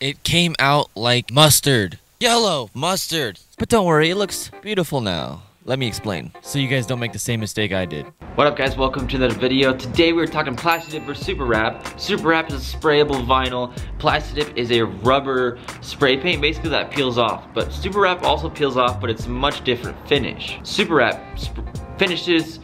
it came out like mustard. Yellow mustard. But don't worry, it looks beautiful now. Let me explain, so you guys don't make the same mistake I did. What up guys, welcome to another video. Today we're talking Plasti Dip versus Super Wrap. Super Wrap is a sprayable vinyl. Plasti Dip is a rubber spray paint, basically that peels off. But Super Wrap also peels off, but it's a much different finish. Super Wrap finishes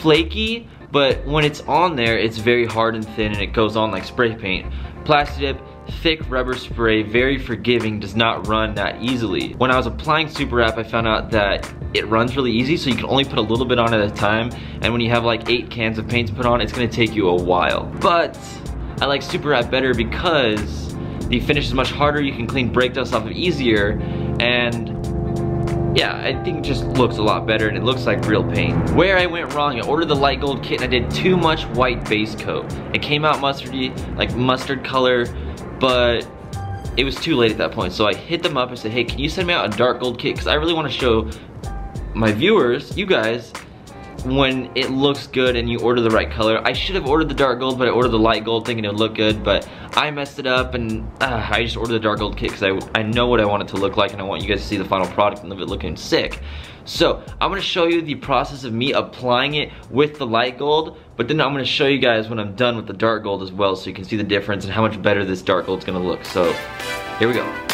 flaky, but when it's on there, it's very hard and thin and it goes on like spray paint. Plasti Dip thick rubber spray, very forgiving, does not run that easily. When I was applying Super Wrap, I found out that it runs really easy, so you can only put a little bit on at a time, and when you have like eight cans of paint to put on, it's gonna take you a while. But I like Super Wrap better because the finish is much harder, you can clean brake dust off of easier, and yeah, I think it just looks a lot better and it looks like real paint. Where I went wrong, I ordered the light gold kit and I did too much white base coat. It came out mustardy, like mustard color, but it was too late at that point. So I hit them up and said, hey, can you send me out a dark gold kit? Because I really want to show my viewers, you guys, when it looks good and you order the right color. I should have ordered the dark gold, but I ordered the light gold thinking it would look good, but I messed it up and uh, I just ordered the dark gold kit because I, I know what I want it to look like and I want you guys to see the final product and leave it looking sick. So I'm gonna show you the process of me applying it with the light gold, but then I'm gonna show you guys when I'm done with the dark gold as well so you can see the difference and how much better this dark gold is gonna look. So here we go.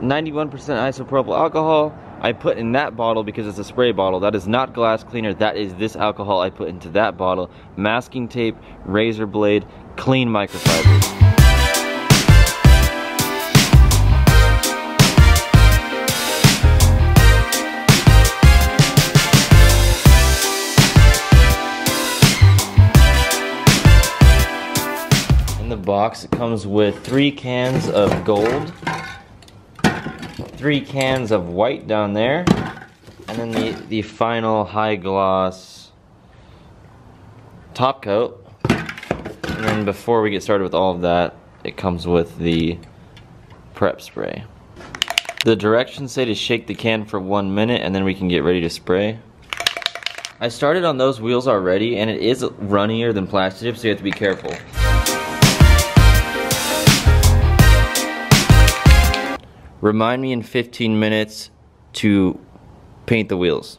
Ninety-one percent isopropyl alcohol. I put in that bottle because it's a spray bottle. That is not glass cleaner. That is this alcohol I put into that bottle. Masking tape, razor blade, clean microfibers. In the box, it comes with three cans of gold, three cans of white down there, and then the, the final high gloss top coat. And then before we get started with all of that, it comes with the prep spray. The directions say to shake the can for one minute and then we can get ready to spray. I started on those wheels already and it is runnier than plastic, so you have to be careful. Remind me in 15 minutes to paint the wheels.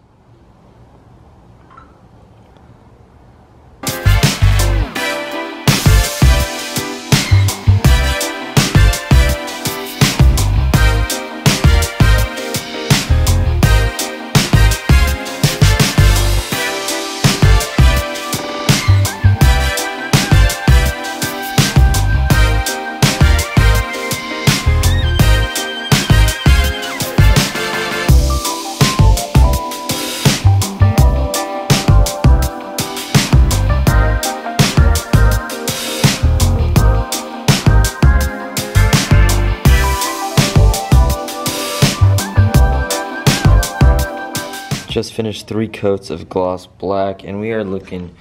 Finished three coats of gloss black and we are looking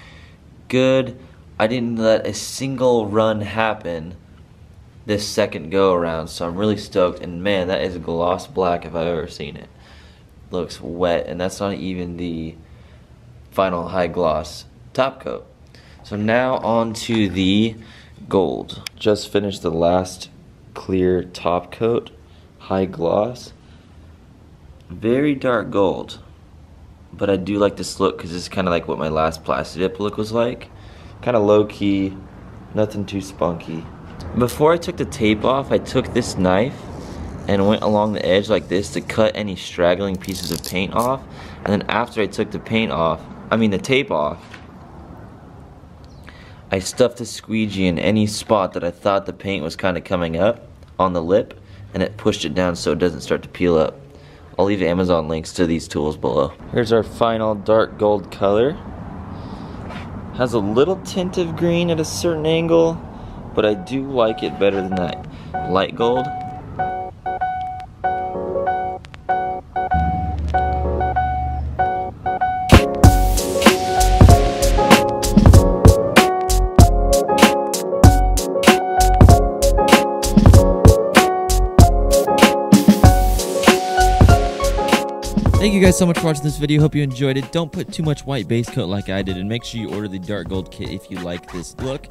good. I didn't let a single run happen this second go around, so I'm really stoked. And man, that is gloss black if I've ever seen it. Looks wet, and that's not even the final high gloss top coat. So now on to the gold. Just finished the last clear top coat, high gloss. Very dark gold but I do like this look because this is kind of like what my last Plasti Dip look was like. Kind of low key, nothing too spunky. Before I took the tape off, I took this knife and went along the edge like this to cut any straggling pieces of paint off. And then after I took the paint off, I mean the tape off, I stuffed a squeegee in any spot that I thought the paint was kind of coming up on the lip and it pushed it down so it doesn't start to peel up. I'll leave Amazon links to these tools below. Here's our final dark gold color. Has a little tint of green at a certain angle, but I do like it better than that light gold. Thank you guys so much for watching this video. Hope you enjoyed it. Don't put too much white base coat like I did, and make sure you order the dark gold kit if you like this look.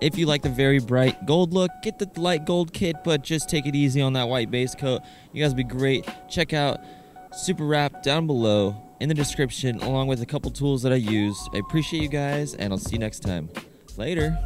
If you like the very bright gold look, get the light gold kit, but just take it easy on that white base coat. You guys be great. Check out Super Wrap down below in the description, along with a couple tools that I use. I appreciate you guys, and I'll see you next time. Later.